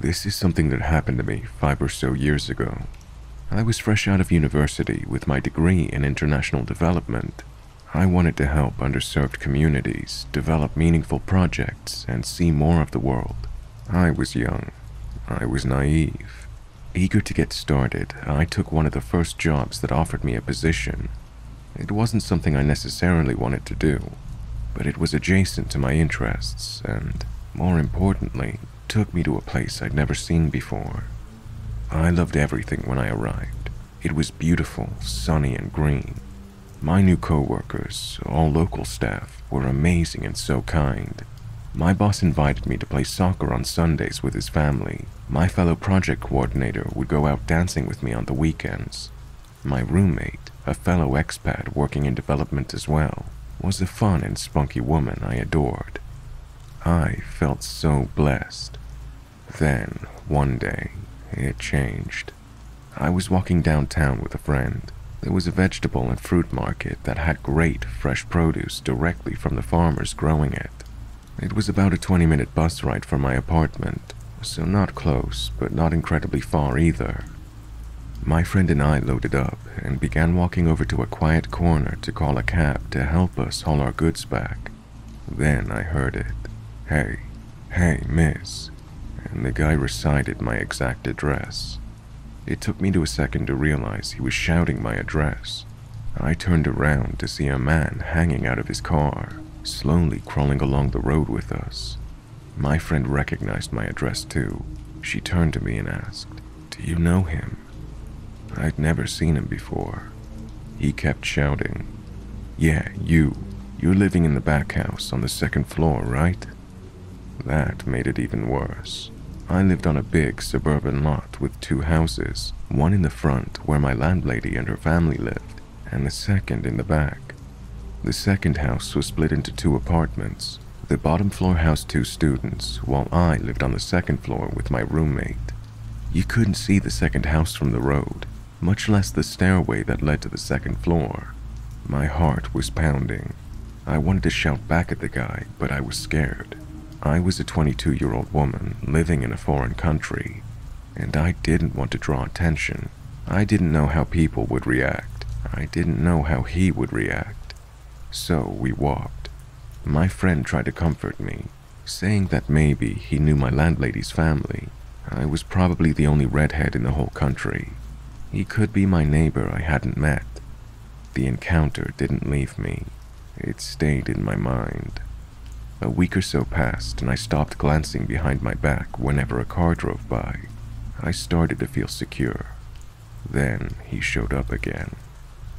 This is something that happened to me five or so years ago. I was fresh out of university with my degree in international development. I wanted to help underserved communities develop meaningful projects and see more of the world. I was young. I was naive. Eager to get started, I took one of the first jobs that offered me a position. It wasn't something I necessarily wanted to do, but it was adjacent to my interests and, more importantly, took me to a place I'd never seen before. I loved everything when I arrived. It was beautiful, sunny, and green. My new coworkers, all local staff, were amazing and so kind. My boss invited me to play soccer on Sundays with his family. My fellow project coordinator would go out dancing with me on the weekends. My roommate, a fellow expat working in development as well, was a fun and spunky woman I adored. I felt so blessed. Then, one day, it changed. I was walking downtown with a friend. There was a vegetable and fruit market that had great fresh produce directly from the farmers growing it. It was about a 20 minute bus ride from my apartment, so not close, but not incredibly far either. My friend and I loaded up and began walking over to a quiet corner to call a cab to help us haul our goods back. Then I heard it. Hey, hey, miss. And the guy recited my exact address. It took me to a second to realize he was shouting my address. I turned around to see a man hanging out of his car, slowly crawling along the road with us. My friend recognized my address too. She turned to me and asked, Do you know him? I'd never seen him before. He kept shouting, Yeah, you. You're living in the back house on the second floor, right? That made it even worse. I lived on a big suburban lot with two houses, one in the front where my landlady and her family lived, and the second in the back. The second house was split into two apartments. The bottom floor housed two students, while I lived on the second floor with my roommate. You couldn't see the second house from the road, much less the stairway that led to the second floor. My heart was pounding. I wanted to shout back at the guy, but I was scared. I was a 22 year old woman living in a foreign country, and I didn't want to draw attention. I didn't know how people would react. I didn't know how he would react. So we walked. My friend tried to comfort me, saying that maybe he knew my landlady's family. I was probably the only redhead in the whole country. He could be my neighbor I hadn't met. The encounter didn't leave me. It stayed in my mind. A week or so passed, and I stopped glancing behind my back whenever a car drove by. I started to feel secure. Then he showed up again.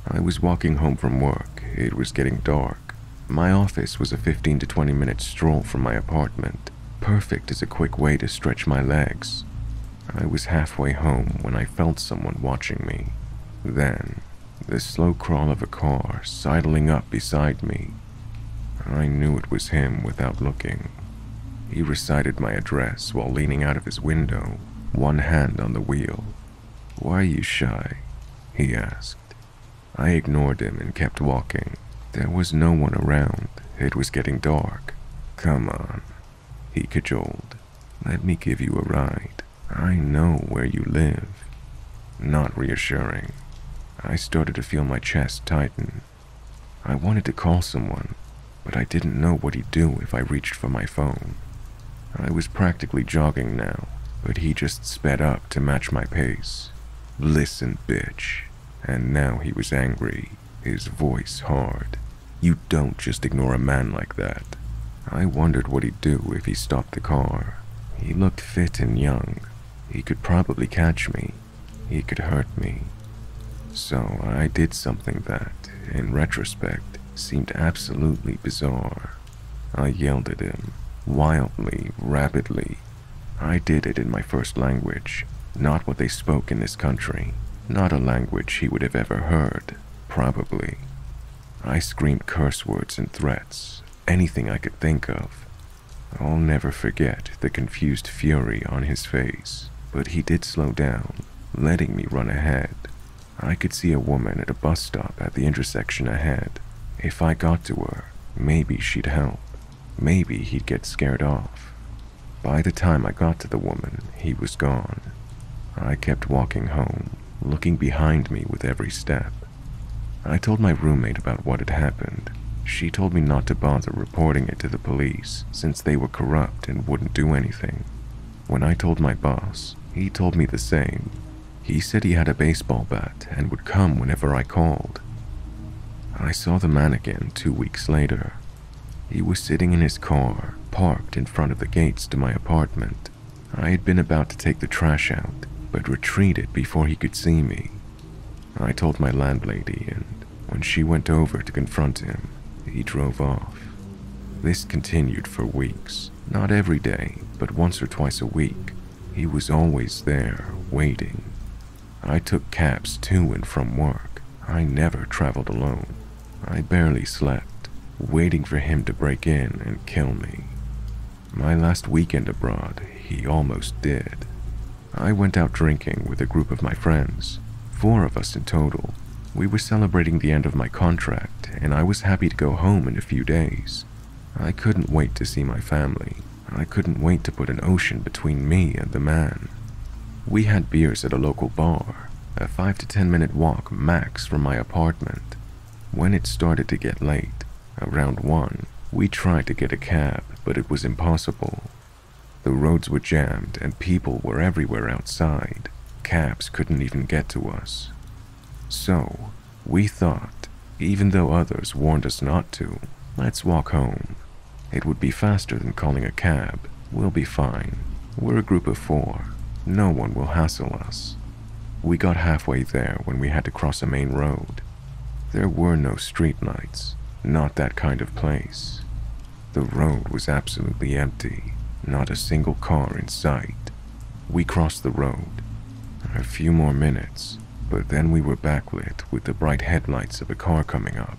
I was walking home from work. It was getting dark. My office was a 15 to 20 minute stroll from my apartment, perfect as a quick way to stretch my legs. I was halfway home when I felt someone watching me. Then, the slow crawl of a car sidling up beside me I knew it was him without looking. He recited my address while leaning out of his window, one hand on the wheel. Why are you shy? he asked. I ignored him and kept walking. There was no one around. It was getting dark. Come on, he cajoled. Let me give you a ride. I know where you live. Not reassuring. I started to feel my chest tighten. I wanted to call someone, but I didn't know what he'd do if I reached for my phone. I was practically jogging now, but he just sped up to match my pace. Listen, bitch. And now he was angry, his voice hard. You don't just ignore a man like that. I wondered what he'd do if he stopped the car. He looked fit and young. He could probably catch me. He could hurt me. So I did something that, in retrospect, seemed absolutely bizarre. I yelled at him, wildly, rapidly. I did it in my first language, not what they spoke in this country, not a language he would have ever heard, probably. I screamed curse words and threats, anything I could think of. I'll never forget the confused fury on his face, but he did slow down, letting me run ahead. I could see a woman at a bus stop at the intersection ahead, if I got to her, maybe she'd help. Maybe he'd get scared off. By the time I got to the woman, he was gone. I kept walking home, looking behind me with every step. I told my roommate about what had happened. She told me not to bother reporting it to the police since they were corrupt and wouldn't do anything. When I told my boss, he told me the same. He said he had a baseball bat and would come whenever I called. I saw the man again two weeks later. He was sitting in his car, parked in front of the gates to my apartment. I had been about to take the trash out, but retreated before he could see me. I told my landlady, and when she went over to confront him, he drove off. This continued for weeks, not every day, but once or twice a week. He was always there, waiting. I took cabs to and from work. I never traveled alone. I barely slept, waiting for him to break in and kill me. My last weekend abroad, he almost did. I went out drinking with a group of my friends, four of us in total. We were celebrating the end of my contract, and I was happy to go home in a few days. I couldn't wait to see my family. I couldn't wait to put an ocean between me and the man. We had beers at a local bar, a five to ten minute walk max from my apartment. When it started to get late, around one, we tried to get a cab, but it was impossible. The roads were jammed and people were everywhere outside. Cabs couldn't even get to us. So, we thought, even though others warned us not to, let's walk home. It would be faster than calling a cab. We'll be fine. We're a group of four. No one will hassle us. We got halfway there when we had to cross a main road. There were no streetlights, not that kind of place. The road was absolutely empty, not a single car in sight. We crossed the road. A few more minutes, but then we were backlit with the bright headlights of a car coming up.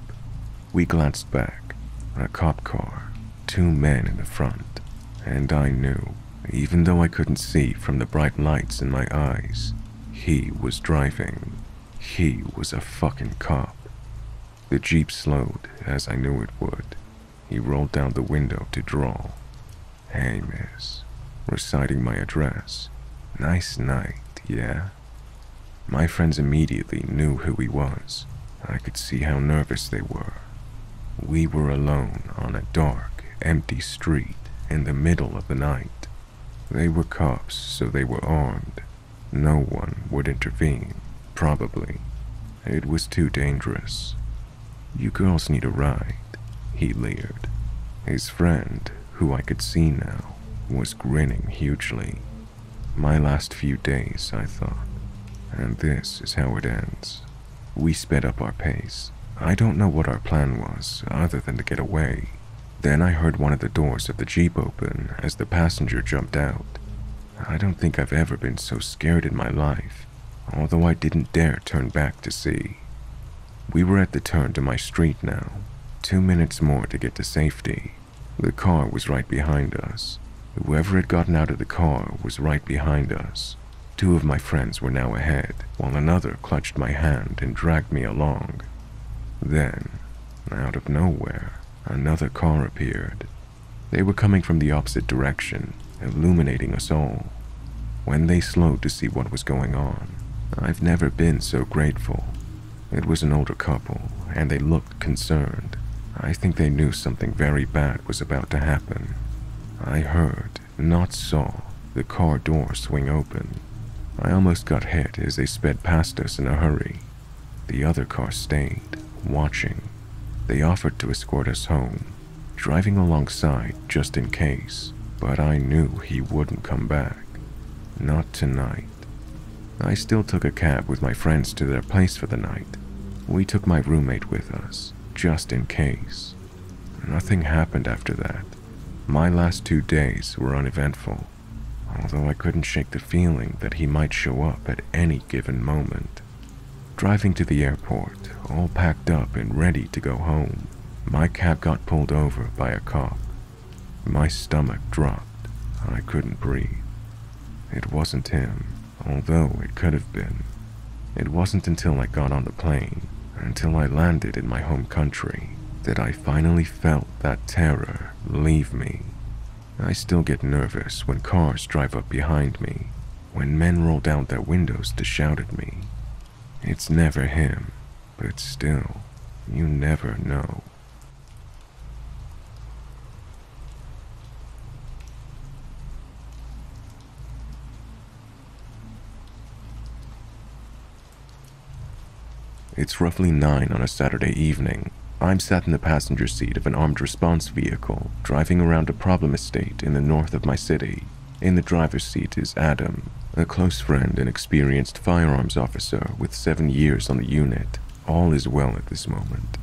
We glanced back. A cop car, two men in the front, and I knew, even though I couldn't see from the bright lights in my eyes, he was driving. He was a fucking cop. The Jeep slowed, as I knew it would. He rolled down the window to draw. Hey, miss. Reciting my address. Nice night, yeah? My friends immediately knew who he was. I could see how nervous they were. We were alone on a dark, empty street in the middle of the night. They were cops, so they were armed. No one would intervene, probably. It was too dangerous. You girls need a ride, he leered. His friend, who I could see now, was grinning hugely. My last few days, I thought. And this is how it ends. We sped up our pace. I don't know what our plan was, other than to get away. Then I heard one of the doors of the Jeep open as the passenger jumped out. I don't think I've ever been so scared in my life, although I didn't dare turn back to see. We were at the turn to my street now, two minutes more to get to safety. The car was right behind us. Whoever had gotten out of the car was right behind us. Two of my friends were now ahead, while another clutched my hand and dragged me along. Then, out of nowhere, another car appeared. They were coming from the opposite direction, illuminating us all. When they slowed to see what was going on, I've never been so grateful. It was an older couple, and they looked concerned. I think they knew something very bad was about to happen. I heard, not saw, the car door swing open. I almost got hit as they sped past us in a hurry. The other car stayed, watching. They offered to escort us home, driving alongside just in case, but I knew he wouldn't come back. Not tonight. I still took a cab with my friends to their place for the night. We took my roommate with us, just in case. Nothing happened after that. My last two days were uneventful, although I couldn't shake the feeling that he might show up at any given moment. Driving to the airport, all packed up and ready to go home, my cab got pulled over by a cop. My stomach dropped. I couldn't breathe. It wasn't him, although it could have been. It wasn't until I got on the plane, until I landed in my home country, that I finally felt that terror leave me. I still get nervous when cars drive up behind me, when men roll down their windows to shout at me. It's never him, but still, you never know. It's roughly 9 on a Saturday evening. I'm sat in the passenger seat of an armed response vehicle driving around a problem estate in the north of my city. In the driver's seat is Adam, a close friend and experienced firearms officer with seven years on the unit. All is well at this moment.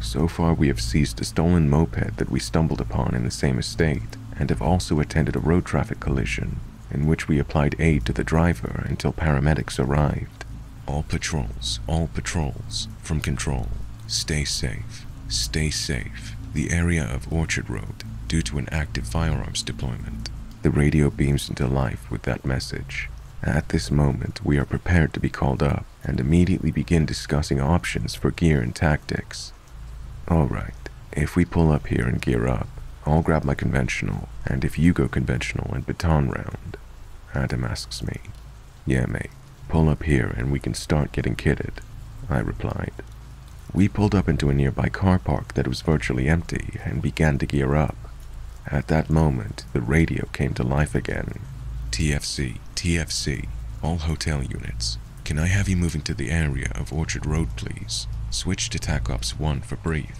So far, we have seized a stolen moped that we stumbled upon in the same estate and have also attended a road traffic collision in which we applied aid to the driver until paramedics arrived. All patrols, all patrols, from control. Stay safe, stay safe. The area of Orchard Road due to an active firearms deployment. The radio beams into life with that message. At this moment, we are prepared to be called up and immediately begin discussing options for gear and tactics. Alright, if we pull up here and gear up, I'll grab my conventional, and if you go conventional and baton round, Adam asks me. Yeah, mate, pull up here and we can start getting kitted, I replied. We pulled up into a nearby car park that was virtually empty and began to gear up. At that moment, the radio came to life again. TFC, TFC, all hotel units. Can I have you moving to the area of Orchard Road, please? Switch to TAC Ops 1 for brief.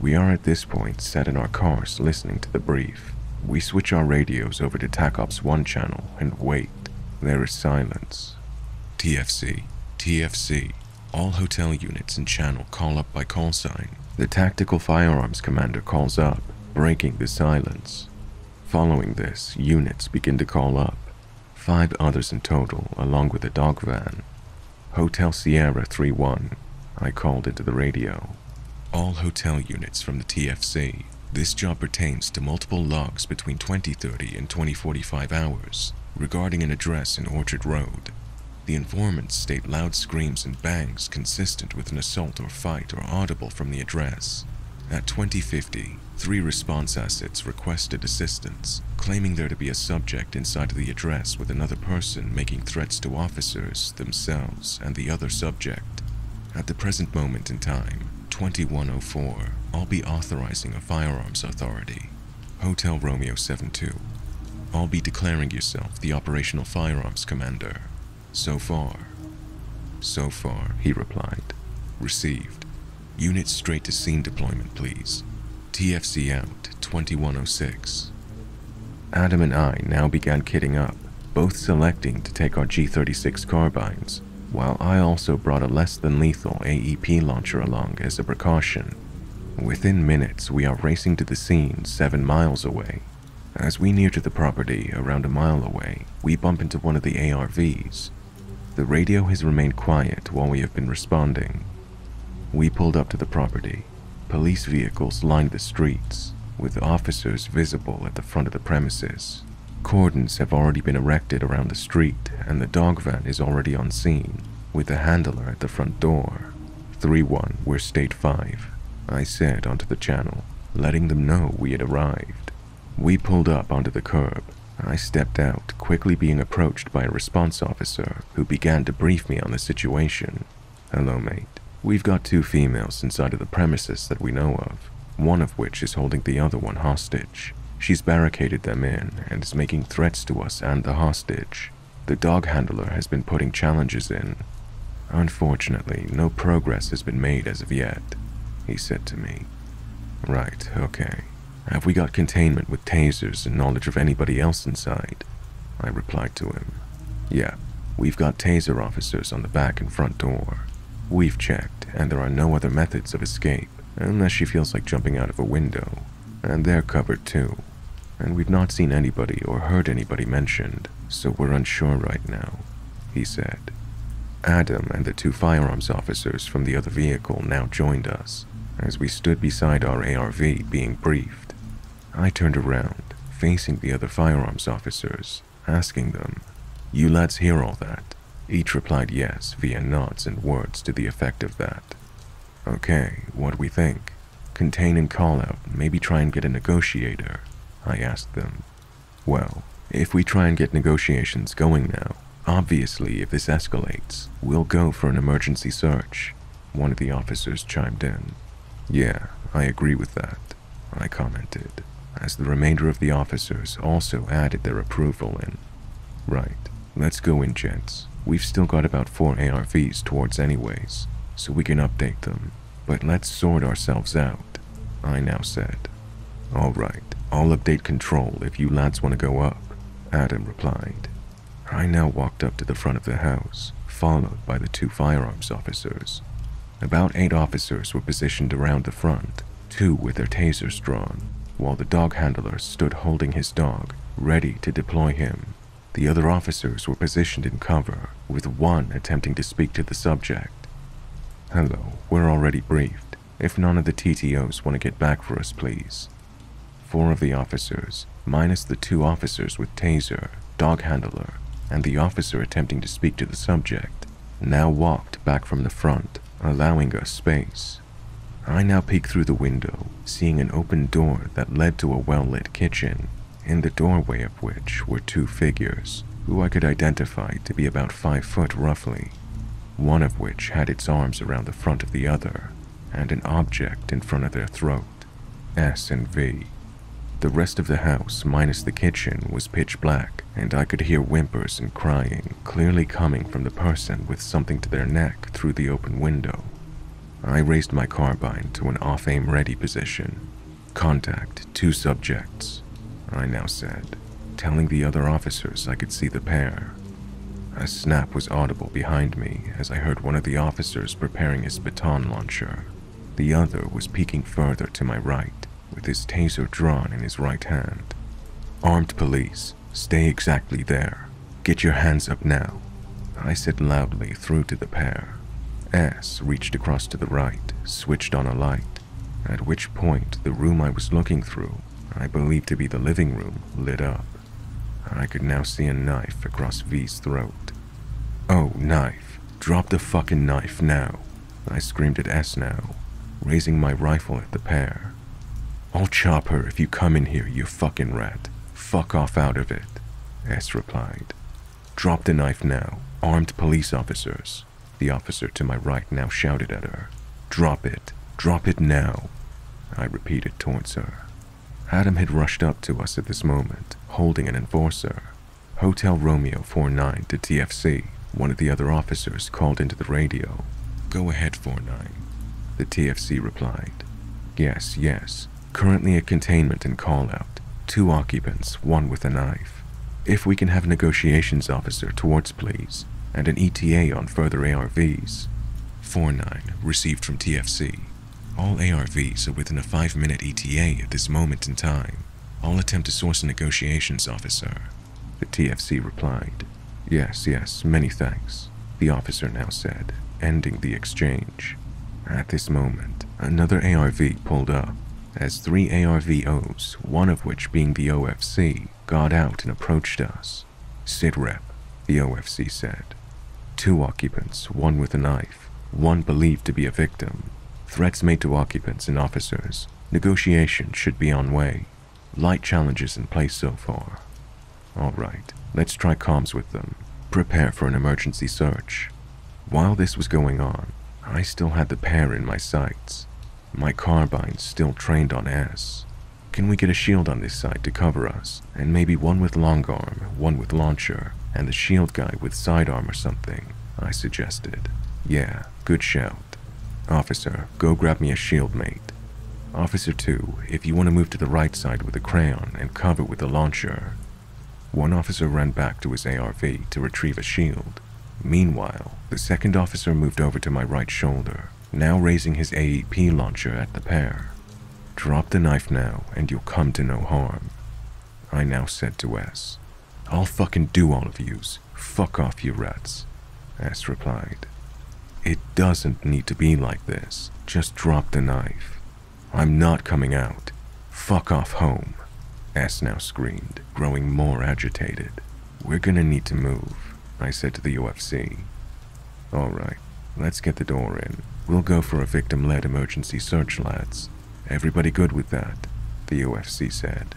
We are at this point sat in our cars listening to the brief. We switch our radios over to TAC Ops 1 channel and wait. There is silence. TFC, TFC, all hotel units and channel call up by call sign. The tactical firearms commander calls up, breaking the silence. Following this, units begin to call up. Five others in total, along with a dog van. Hotel Sierra 3-1. I called into the radio. All hotel units from the TFC. This job pertains to multiple logs between 2030 and 2045 hours regarding an address in Orchard Road. The informants state loud screams and bangs consistent with an assault or fight are audible from the address. At 2050, three response assets requested assistance, claiming there to be a subject inside the address with another person making threats to officers, themselves, and the other subject. At the present moment in time, 2104, I'll be authorizing a firearms authority. Hotel Romeo 72. I'll be declaring yourself the operational firearms commander. So far. So far, he replied. Received. Unit straight to scene deployment, please. TFC out, 2106. Adam and I now began kitting up, both selecting to take our G36 carbines, while I also brought a less than lethal AEP launcher along as a precaution. Within minutes, we are racing to the scene seven miles away. As we near to the property, around a mile away, we bump into one of the ARVs. The radio has remained quiet while we have been responding. We pulled up to the property. Police vehicles lined the streets, with officers visible at the front of the premises. Cordons have already been erected around the street, and the dog van is already on scene, with the handler at the front door. 3-1, we're State 5, I said onto the channel, letting them know we had arrived. We pulled up onto the curb. I stepped out, quickly being approached by a response officer who began to brief me on the situation. Hello, mate. We've got two females inside of the premises that we know of, one of which is holding the other one hostage. She's barricaded them in and is making threats to us and the hostage. The dog handler has been putting challenges in. Unfortunately, no progress has been made as of yet, he said to me. Right, okay. Have we got containment with tasers and knowledge of anybody else inside? I replied to him. Yeah, we've got taser officers on the back and front door. We've checked, and there are no other methods of escape, unless she feels like jumping out of a window. And they're covered too. And we've not seen anybody or heard anybody mentioned, so we're unsure right now, he said. Adam and the two firearms officers from the other vehicle now joined us, as we stood beside our ARV being briefed. I turned around, facing the other firearms officers, asking them, You lads hear all that? Each replied yes via nods and words to the effect of that. Okay, what do we think? Contain and call out, maybe try and get a negotiator. I asked them. Well, if we try and get negotiations going now, obviously if this escalates, we'll go for an emergency search. One of the officers chimed in. Yeah, I agree with that, I commented, as the remainder of the officers also added their approval in. Right, let's go in, gents. We've still got about four ARVs towards anyways, so we can update them. But let's sort ourselves out, I now said. All right, I'll update control if you lads want to go up, Adam replied. I now walked up to the front of the house, followed by the two firearms officers. About eight officers were positioned around the front, two with their tasers drawn, while the dog handler stood holding his dog, ready to deploy him. The other officers were positioned in cover, with one attempting to speak to the subject. Hello, we're already briefed. If none of the TTOs want to get back for us, please. Four of the officers, minus the two officers with taser, dog handler, and the officer attempting to speak to the subject, now walked back from the front, allowing us space. I now peeked through the window, seeing an open door that led to a well-lit kitchen, in the doorway of which were two figures, who I could identify to be about five foot roughly, one of which had its arms around the front of the other, and an object in front of their throat, S and V. The rest of the house, minus the kitchen, was pitch black, and I could hear whimpers and crying clearly coming from the person with something to their neck through the open window. I raised my carbine to an off aim ready position. Contact two subjects, I now said, telling the other officers I could see the pair. A snap was audible behind me as I heard one of the officers preparing his baton launcher. The other was peeking further to my right with his taser drawn in his right hand. Armed police, stay exactly there. Get your hands up now. I said loudly through to the pair. S reached across to the right, switched on a light, at which point the room I was looking through, I believed to be the living room, lit up. I could now see a knife across V's throat. Oh, knife. Drop the fucking knife now. I screamed at S now, raising my rifle at the pair. I'll chop her if you come in here, you fucking rat. Fuck off out of it, S replied. Drop the knife now, armed police officers. The officer to my right now shouted at her. Drop it, drop it now. I repeated towards her. Adam had rushed up to us at this moment, holding an enforcer. Hotel Romeo 49 to TFC, one of the other officers called into the radio. Go ahead, 49. The TFC replied. Yes, yes, Currently a containment and call-out. Two occupants, one with a knife. If we can have negotiations officer towards please, and an ETA on further ARVs. 4-9, received from TFC. All ARVs are within a 5-minute ETA at this moment in time. I'll attempt to source a negotiations officer. The TFC replied. Yes, yes, many thanks, the officer now said, ending the exchange. At this moment, another ARV pulled up as three ARVOs, one of which being the OFC, got out and approached us. Sit rep, the OFC said. Two occupants, one with a knife, one believed to be a victim. Threats made to occupants and officers. Negotiation should be on way. Light challenges in place so far. All right, let's try comms with them. Prepare for an emergency search. While this was going on, I still had the pair in my sights. My carbine's still trained on S. Can we get a shield on this side to cover us? And maybe one with long arm, one with launcher, and the shield guy with sidearm or something, I suggested. Yeah, good shout. Officer, go grab me a shield mate. Officer 2, if you want to move to the right side with a crayon and cover with a launcher. One officer ran back to his ARV to retrieve a shield. Meanwhile, the second officer moved over to my right shoulder now raising his AEP launcher at the pair. Drop the knife now and you'll come to no harm. I now said to S. I'll fucking do all of yous. Fuck off, you rats. S replied. It doesn't need to be like this. Just drop the knife. I'm not coming out. Fuck off home. S now screamed, growing more agitated. We're gonna need to move, I said to the OFC. Alright, let's get the door in. We'll go for a victim-led emergency search, lads. Everybody good with that? The OFC said.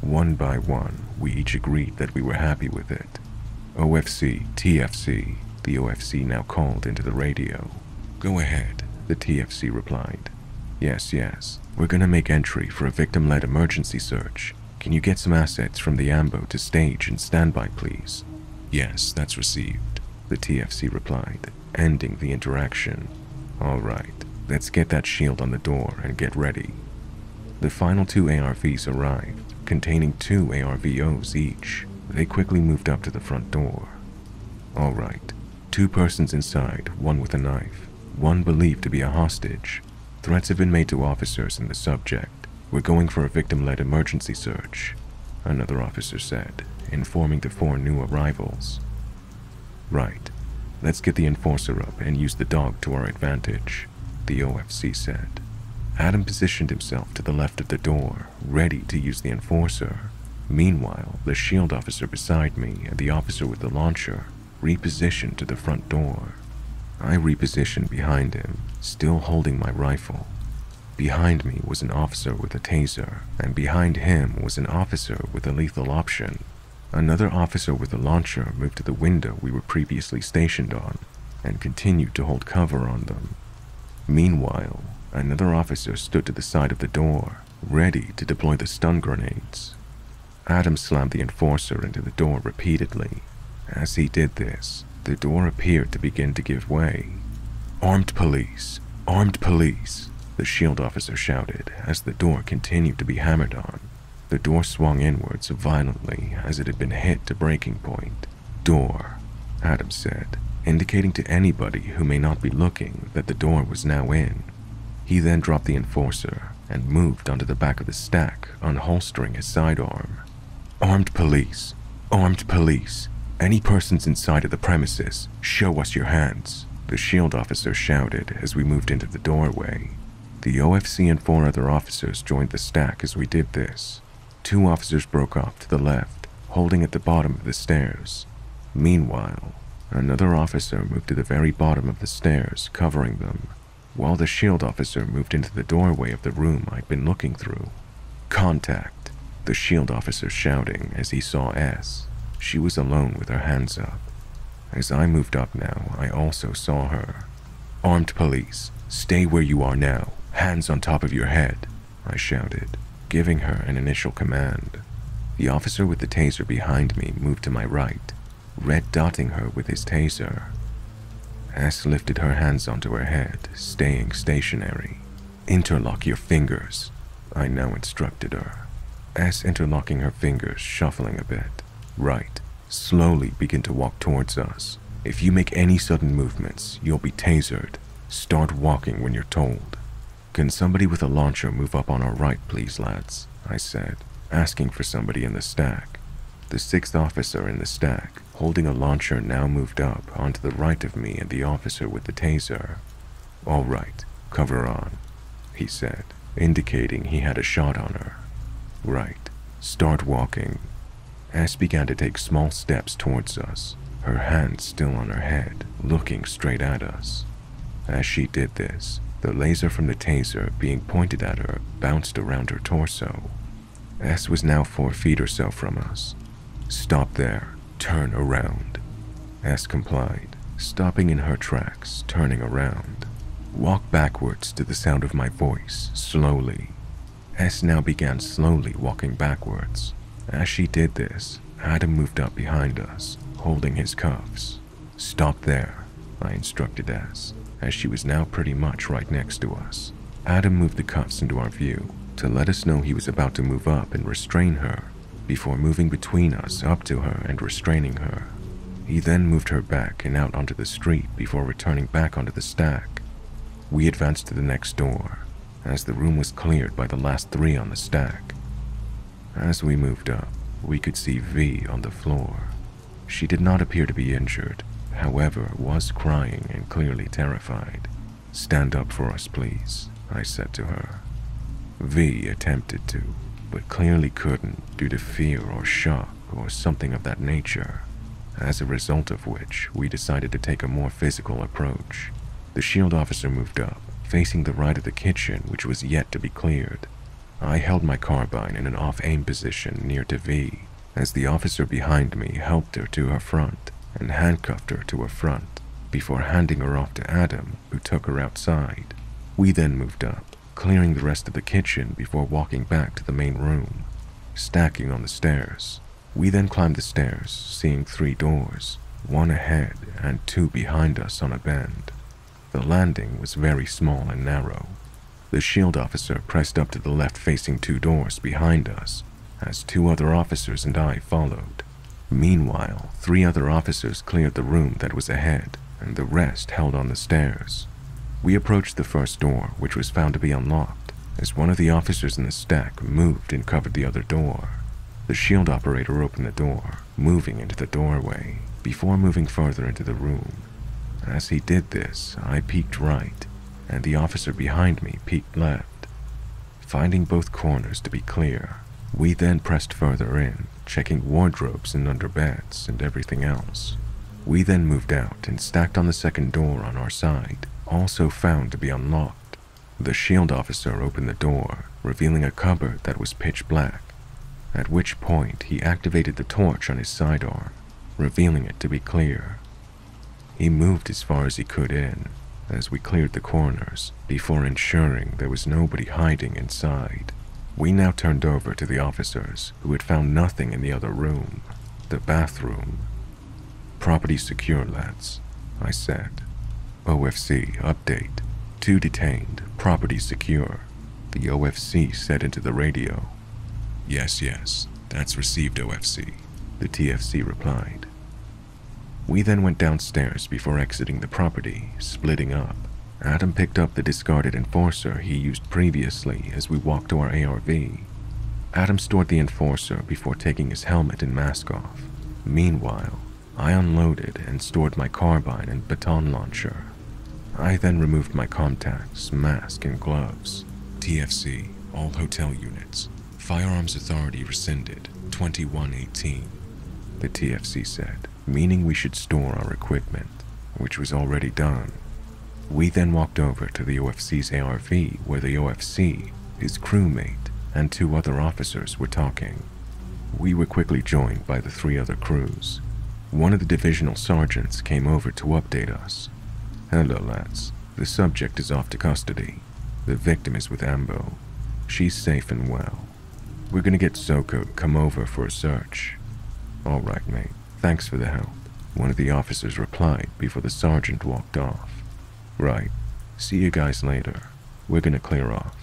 One by one, we each agreed that we were happy with it. OFC, TFC, the OFC now called into the radio. Go ahead, the TFC replied. Yes, yes, we're gonna make entry for a victim led emergency search. Can you get some assets from the AMBO to stage and standby, please? Yes, that's received, the TFC replied, ending the interaction. All right, let's get that shield on the door and get ready. The final two ARVs arrived, containing two ARVOs each. They quickly moved up to the front door. All right, two persons inside, one with a knife, one believed to be a hostage. Threats have been made to officers and the subject. We're going for a victim-led emergency search, another officer said, informing the four new arrivals. Right, let's get the enforcer up and use the dog to our advantage, the OFC said. Adam positioned himself to the left of the door, ready to use the enforcer. Meanwhile, the shield officer beside me and the officer with the launcher repositioned to the front door. I repositioned behind him, still holding my rifle. Behind me was an officer with a taser, and behind him was an officer with a lethal option. Another officer with a launcher moved to the window we were previously stationed on and continued to hold cover on them. Meanwhile, another officer stood to the side of the door, ready to deploy the stun grenades. Adam slammed the enforcer into the door repeatedly. As he did this, the door appeared to begin to give way. Armed police! Armed police! The shield officer shouted as the door continued to be hammered on. The door swung inwards violently as it had been hit to breaking point. Door, Adam said, indicating to anybody who may not be looking that the door was now in. He then dropped the enforcer and moved onto the back of the stack, unholstering his sidearm. Armed police! Armed police! Any persons inside of the premises, show us your hands, the shield officer shouted as we moved into the doorway. The OFC and four other officers joined the stack as we did this. Two officers broke off to the left, holding at the bottom of the stairs. Meanwhile, another officer moved to the very bottom of the stairs, covering them, while the shield officer moved into the doorway of the room I'd been looking through. Contact, the shield officer shouting as he saw S. She was alone with her hands up. As I moved up now, I also saw her. Armed police, stay where you are now, hands on top of your head, I shouted, giving her an initial command. The officer with the taser behind me moved to my right, red dotting her with his taser. S lifted her hands onto her head, staying stationary. Interlock your fingers, I now instructed her. S interlocking her fingers, shuffling a bit. Right, slowly begin to walk towards us. If you make any sudden movements, you'll be tasered. Start walking when you're told. Can somebody with a launcher move up on our right, please, lads? I said, asking for somebody in the stack. The sixth officer in the stack, holding a launcher, now moved up onto the right of me and the officer with the taser. All right, cover on, he said, indicating he had a shot on her. Right, start walking. S began to take small steps towards us, her hands still on her head, looking straight at us. As she did this, the laser from the taser being pointed at her bounced around her torso. S was now four feet or so from us. Stop there. Turn around. S complied, stopping in her tracks, turning around. Walk backwards to the sound of my voice, slowly. S now began slowly walking backwards. As she did this, Adam moved up behind us, holding his cuffs. Stop there, I instructed S, as she was now pretty much right next to us. Adam moved the cuffs into our view to let us know he was about to move up and restrain her before moving between us up to her and restraining her. He then moved her back and out onto the street before returning back onto the stack. We advanced to the next door, as the room was cleared by the last three on the stack. As we moved up, we could see V on the floor. She did not appear to be injured, however, was crying and clearly terrified. Stand up for us, please, I said to her. V attempted to, but clearly couldn't due to fear or shock or something of that nature, as a result of which we decided to take a more physical approach. The shield officer moved up, facing the right of the kitchen which was yet to be cleared. I held my carbine in an off-aim position near to V as the officer behind me helped her to her front and handcuffed her to her front before handing her off to Adam, who took her outside. We then moved up, clearing the rest of the kitchen before walking back to the main room, stacking on the stairs. We then climbed the stairs, seeing three doors, one ahead and two behind us on a bend. The landing was very small and narrow. The shield officer pressed up to the left facing two doors behind us as two other officers and I followed. Meanwhile, three other officers cleared the room that was ahead, and the rest held on the stairs. We approached the first door, which was found to be unlocked, as one of the officers in the stack moved and covered the other door. The shield operator opened the door, moving into the doorway, before moving further into the room. As he did this, I peeked right, and the officer behind me peeked left. Finding both corners to be clear, we then pressed further in, checking wardrobes and under beds and everything else. We then moved out and stacked on the second door on our side, also found to be unlocked. The shield officer opened the door, revealing a cupboard that was pitch black, at which point he activated the torch on his sidearm, revealing it to be clear. He moved as far as he could in, as we cleared the corners, before ensuring there was nobody hiding inside. We now turned over to the officers, who had found nothing in the other room, the bathroom. Property secure, lads, I said. OFC update. Two detained, property secure. The OFC said into the radio. Yes, yes, that's received OFC, the TFC replied. We then went downstairs before exiting the property, splitting up. Adam picked up the discarded enforcer he used previously as we walked to our ARV. Adam stored the enforcer before taking his helmet and mask off. Meanwhile, I unloaded and stored my carbine and baton launcher. I then removed my contacts, mask, and gloves. TFC, all hotel units. Firearms Authority rescinded 2118. The TFC said, meaning we should store our equipment, which was already done. We then walked over to the OFC's ARV where the OFC, his crewmate, and two other officers were talking. We were quickly joined by the three other crews. One of the divisional sergeants came over to update us. Hello, lads. The subject is off to custody. The victim is with Ambo. She's safe and well. We're gonna get SOCO to come over for a search. All right, mate. Thanks for the help. One of the officers replied before the sergeant walked off. Right. See you guys later. We're gonna clear off,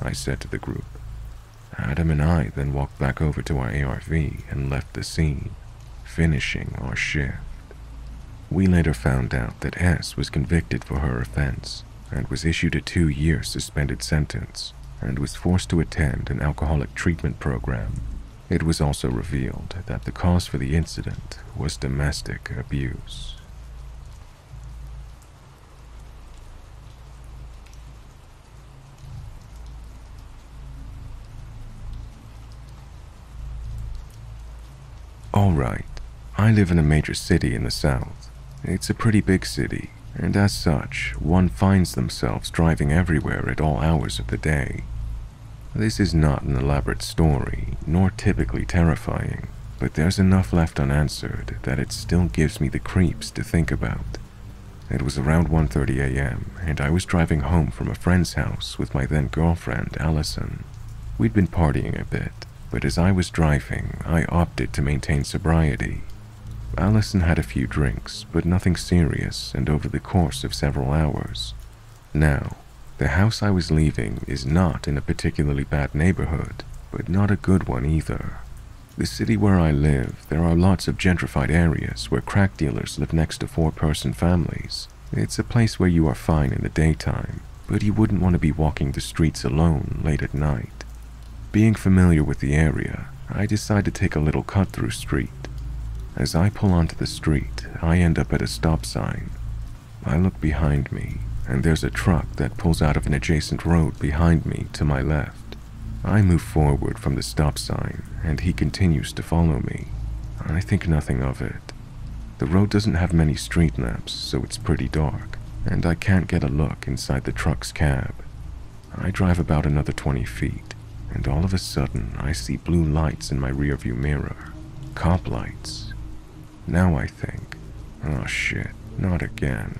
I said to the group. Adam and I then walked back over to our ARV and left the scene, finishing our shift. We later found out that S was convicted for her offense and was issued a two-year suspended sentence and was forced to attend an alcoholic treatment program. It was also revealed that the cause for the incident was domestic abuse. Alright, I live in a major city in the south. It's a pretty big city, and as such, one finds themselves driving everywhere at all hours of the day. This is not an elaborate story, nor typically terrifying, but there's enough left unanswered that it still gives me the creeps to think about. It was around 1.30 a.m., and I was driving home from a friend's house with my then girlfriend, Allison. We'd been partying a bit, but as I was driving, I opted to maintain sobriety. Allison had a few drinks, but nothing serious, and over the course of several hours. Now, the house I was leaving is not in a particularly bad neighborhood, but not a good one either. The city where I live, there are lots of gentrified areas where crack dealers live next to four-person families. It's a place where you are fine in the daytime, but you wouldn't want to be walking the streets alone late at night. Being familiar with the area, I decide to take a little cut-through street. As I pull onto the street, I end up at a stop sign. I look behind me, and there's a truck that pulls out of an adjacent road behind me to my left. I move forward from the stop sign, and he continues to follow me. I think nothing of it. The road doesn't have many street lamps, so it's pretty dark, and I can't get a look inside the truck's cab. I drive about another 20 feet, and all of a sudden I see blue lights in my rearview mirror. Cop lights. Now I think, oh shit, not again.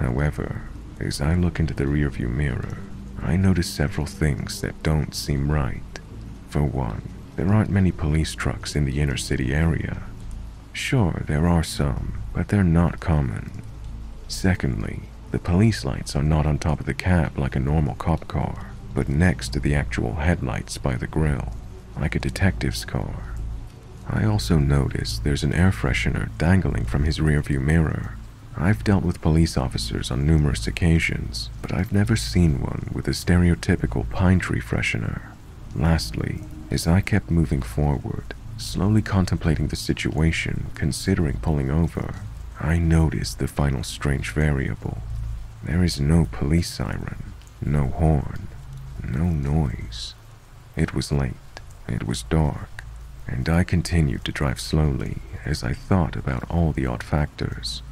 However, as I look into the rearview mirror, I notice several things that don't seem right. For one, there aren't many police trucks in the inner city area. Sure, there are some, but they're not common. Secondly, the police lights are not on top of the cab like a normal cop car, but next to the actual headlights by the grille, like a detective's car. I also notice there's an air freshener dangling from his rearview mirror. I've dealt with police officers on numerous occasions, but I've never seen one with a stereotypical pine tree freshener. Lastly, as I kept moving forward, slowly contemplating the situation, considering pulling over, I noticed the final strange variable. There is no police siren, no horn, no noise. It was late, it was dark, and I continued to drive slowly as I thought about all the odd factors.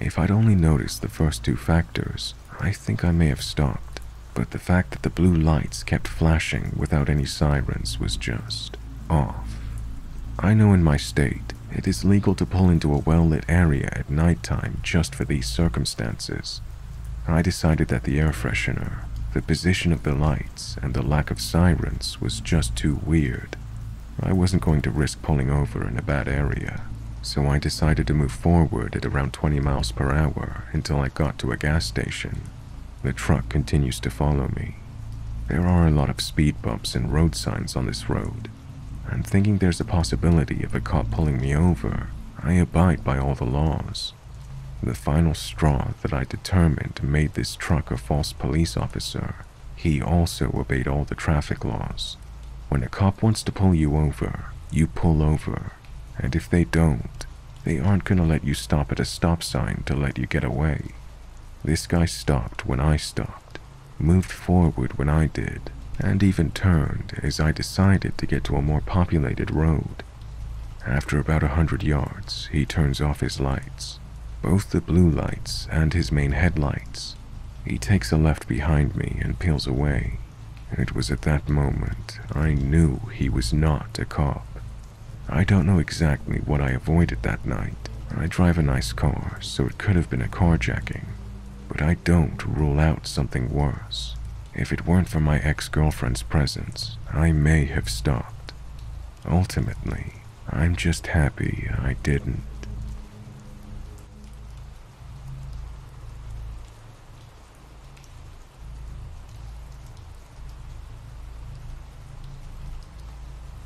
If I'd only noticed the first two factors, I think I may have stopped, but the fact that the blue lights kept flashing without any sirens was just off. I know in my state, it is legal to pull into a well-lit area at nighttime just for these circumstances. I decided that the air freshener, the position of the lights, and the lack of sirens was just too weird. I wasn't going to risk pulling over in a bad area, so I decided to move forward at around 20 miles per hour until I got to a gas station. The truck continues to follow me. There are a lot of speed bumps and road signs on this road, and thinking there's a possibility of a cop pulling me over, I abide by all the laws. The final straw that I determined made this truck a false police officer. He also obeyed all the traffic laws. When a cop wants to pull you over, you pull over. And if they don't, they aren't gonna let you stop at a stop sign to let you get away. This guy stopped when I stopped, moved forward when I did, and even turned as I decided to get to a more populated road. After about a hundred yards, he turns off his lights both the blue lights and his main headlights. He takes a left behind me and peels away. It was at that moment I knew he was not a cop. I don't know exactly what I avoided that night. I drive a nice car, so it could have been a carjacking. But I don't rule out something worse. If it weren't for my ex-girlfriend's presence, I may have stopped. Ultimately, I'm just happy I didn't.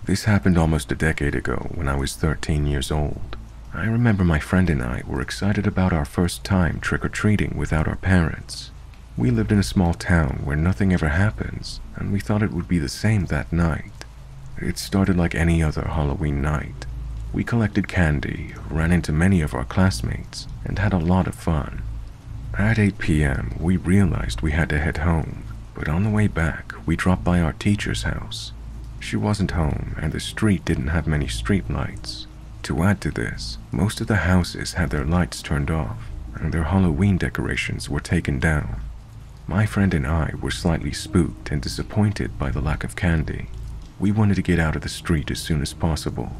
This happened almost a decade ago when I was 13 years old. I remember my friend and I were excited about our first time trick-or-treating without our parents. We lived in a small town where nothing ever happens, and we thought it would be the same that night. It started like any other Halloween night. We collected candy, ran into many of our classmates, and had a lot of fun. At 8 p.m., we realized we had to head home, but on the way back, we dropped by our teacher's house. She wasn't home, and the street didn't have many street lights. To add to this, most of the houses had their lights turned off, and their Halloween decorations were taken down. My friend and I were slightly spooked and disappointed by the lack of candy. We wanted to get out of the street as soon as possible.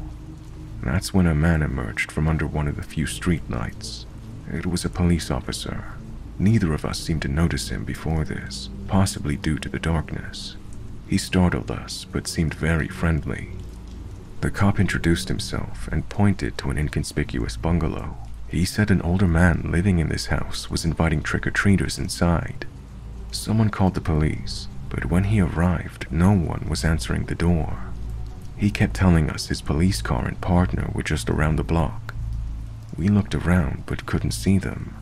That's when a man emerged from under one of the few street lights. It was a police officer. Neither of us seemed to notice him before this, possibly due to the darkness. He startled us, but seemed very friendly. The cop introduced himself and pointed to an inconspicuous bungalow. He said an older man living in this house was inviting trick-or-treaters inside. Someone called the police, but when he arrived, no one was answering the door. He kept telling us his police car and partner were just around the block. We looked around but couldn't see them.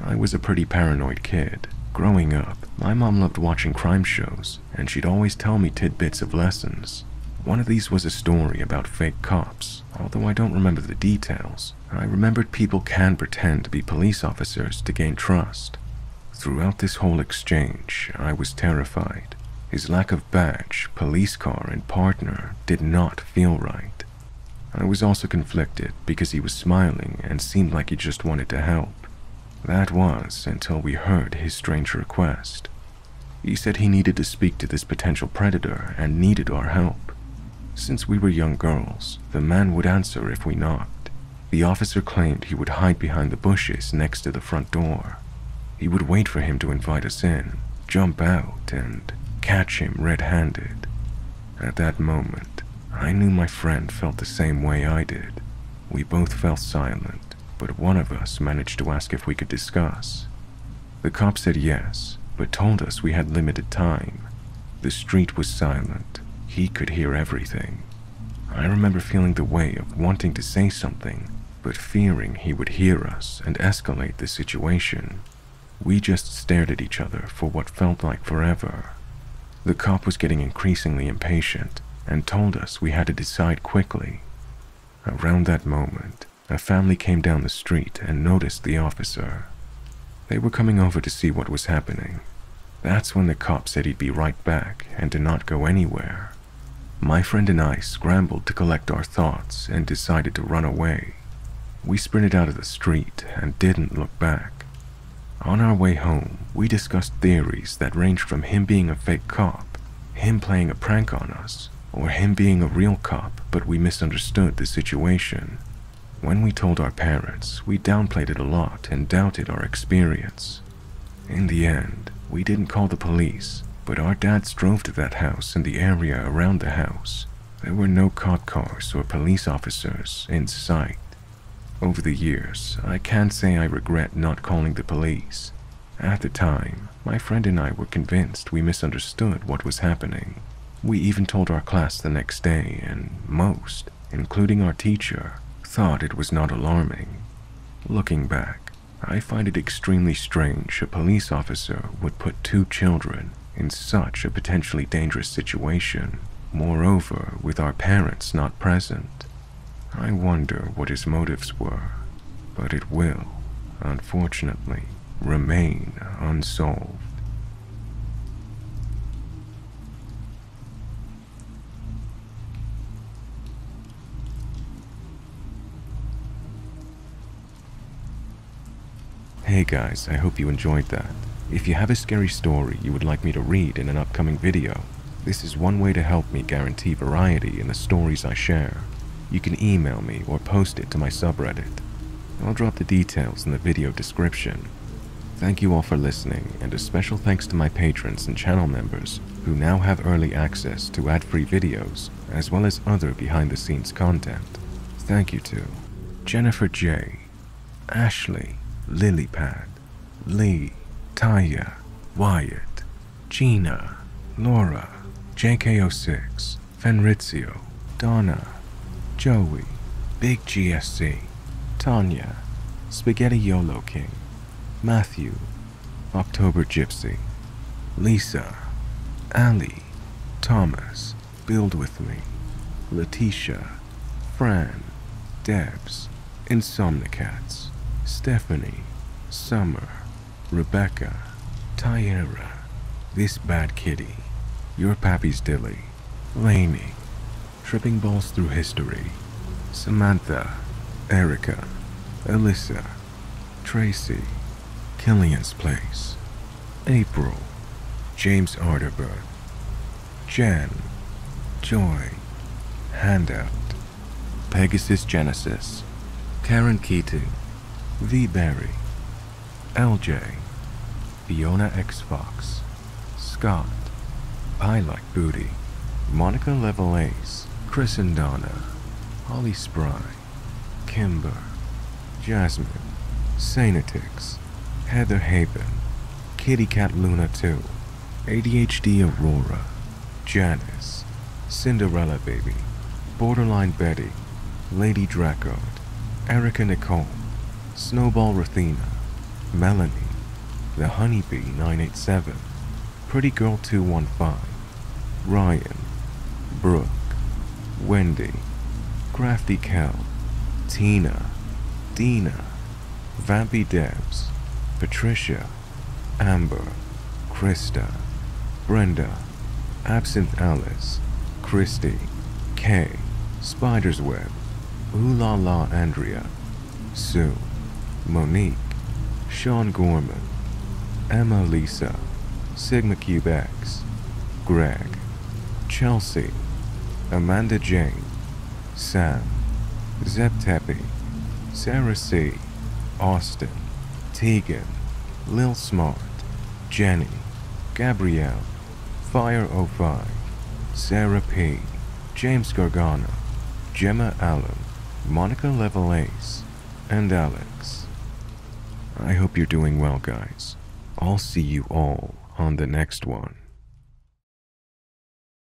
I was a pretty paranoid kid, Growing up, my mom loved watching crime shows, and she'd always tell me tidbits of lessons. One of these was a story about fake cops, although I don't remember the details. I remembered people can pretend to be police officers to gain trust. Throughout this whole exchange, I was terrified. His lack of badge, police car, and partner did not feel right. I was also conflicted because he was smiling and seemed like he just wanted to help. That was until we heard his strange request. He said he needed to speak to this potential predator and needed our help. Since we were young girls, the man would answer if we knocked. The officer claimed he would hide behind the bushes next to the front door. He would wait for him to invite us in, jump out, and catch him red handed. At that moment, I knew my friend felt the same way I did. We both fell silent, but one of us managed to ask if we could discuss. The cop said yes, but told us we had limited time. The street was silent. He could hear everything. I remember feeling the way of wanting to say something, but fearing he would hear us and escalate the situation. We just stared at each other for what felt like forever. The cop was getting increasingly impatient and told us we had to decide quickly. Around that moment, a family came down the street and noticed the officer. They were coming over to see what was happening. That's when the cop said he'd be right back and to not go anywhere. My friend and I scrambled to collect our thoughts and decided to run away. We sprinted out of the street and didn't look back. On our way home, we discussed theories that ranged from him being a fake cop, him playing a prank on us, or him being a real cop, but we misunderstood the situation. When we told our parents, we downplayed it a lot and doubted our experience. In the end, we didn't call the police, but our dads drove to that house and the area around the house. There were no cop cars or police officers in sight. Over the years, I can't say I regret not calling the police. At the time, my friend and I were convinced we misunderstood what was happening. We even told our class the next day, and most, including our teacher, thought it was not alarming. Looking back, I find it extremely strange a police officer would put two children in such a potentially dangerous situation, moreover, with our parents not present. I wonder what his motives were, but it will, unfortunately, remain unsolved. Hey guys, I hope you enjoyed that. If you have a scary story you would like me to read in an upcoming video, this is one way to help me guarantee variety in the stories I share. You can email me or post it to my subreddit. I'll drop the details in the video description. Thank you all for listening, and a special thanks to my patrons and channel members who now have early access to ad-free videos as well as other behind-the-scenes content. Thank you to Jennifer J, Ashley, Lilypad, Lee, Taya, Wyatt, Gina, Laura, JK06, Fenrizio, Donna, Joey, Big GSC, Tanya, Spaghetti YOLO King, Matthew, October Gypsy, Lisa, Ali, Thomas, Build With Me, Letitia, Fran, Debs, Insomnicats, Stephanie, Summer, Rebecca, Tyra, This Bad Kitty, Your Pappy's Dilly, Laney, Tripping Balls Through History, Samantha, Erica, Alyssa, Tracy, Killian's Place, April, James Arterburn, Jen, Joy, Handout, Pegasus Genesis, Karen Keating, V. Berry, LJ, Fiona X Fox, Scott, I Like Booty, Monica Level Ace, Chris and Donna, Holly Spry, Kimber, Jasmine, Sanatix, Heather Haven, Kitty Cat Luna 2, ADHD Aurora, Janice, Cinderella Baby, Borderline Betty, Lady Dracod, Erica Nicole, Snowball Rathina, Melanie, The Honeybee 987, Pretty Girl 215, Ryan, Brooke, Wendy, Crafty Cal, Tina, Dina, Vampy Debs, Patricia, Amber, Krista, Brenda, Absinthe Alice, Christy, Kay, Spider's Web, Ooh La La Andrea, Sue, Monique, Sean Gorman, Emma Lisa, Sigma Cube X, Greg, Chelsea, Amanda Jane, Sam, Zep Tepe, Sarah C, Austin, Tegan, Lil Smart, Jenny, Gabrielle, Fire05, Sarah P, James Gargano, Gemma Allen, Monica Levelace, and Alex. I hope you're doing well, guys. I'll see you all on the next one.